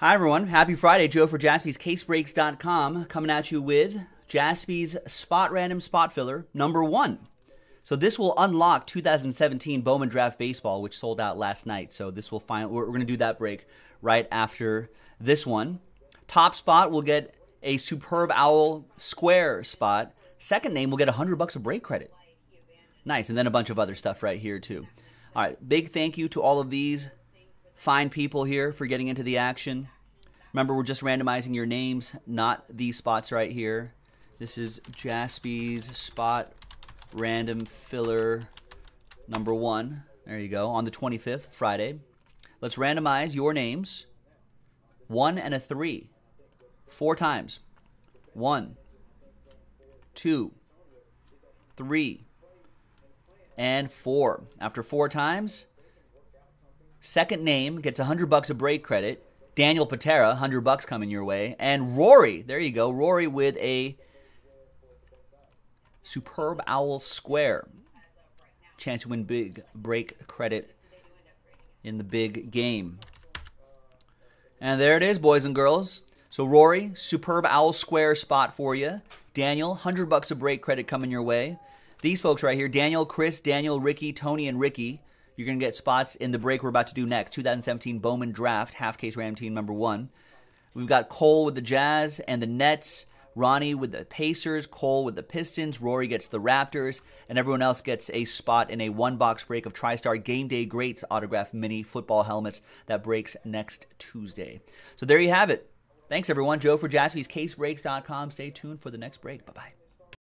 Hi, everyone. Happy Friday. Joe for jaspyscasebreaks.com coming at you with Jaspy's Spot Random Spot Filler number one. So this will unlock 2017 Bowman Draft Baseball, which sold out last night. So this will find we're, we're going to do that break right after this one. Top spot will get a superb owl square spot. Second name will get 100 bucks of break credit. Nice, and then a bunch of other stuff right here too. All right, big thank you to all of these fine people here for getting into the action. Remember, we're just randomizing your names, not these spots right here. This is Jaspy's spot random filler number one. There you go, on the 25th, Friday. Let's randomize your names. One and a three. Four times. One, two, three, and four. After four times, Second name gets 100 bucks of break credit. Daniel Patera, 100 bucks coming your way. And Rory, there you go. Rory with a superb owl square. Chance to win big break credit in the big game. And there it is, boys and girls. So Rory, superb owl square spot for you. Daniel, 100 bucks of break credit coming your way. These folks right here, Daniel, Chris, Daniel, Ricky, Tony, and Ricky you're going to get spots in the break we're about to do next 2017 Bowman Draft, half case Ram team number one. We've got Cole with the Jazz and the Nets, Ronnie with the Pacers, Cole with the Pistons, Rory gets the Raptors, and everyone else gets a spot in a one box break of TriStar Game Day Greats autograph mini football helmets that breaks next Tuesday. So there you have it. Thanks, everyone. Joe for jaspyscasebreaks.com. Stay tuned for the next break. Bye bye.